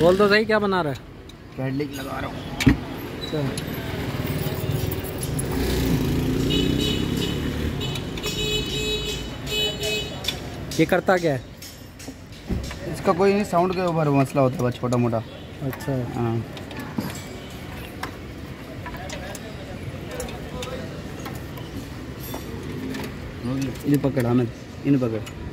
बोल तो सही क्या बना रहा है? कैडलिक लगा रहा हूँ। ये करता क्या है? इसका कोई नहीं साउंड के ऊपर मसला होता है छोटा मोटा अच्छा। हाँ। ये पकड़ हमें इन पकड़।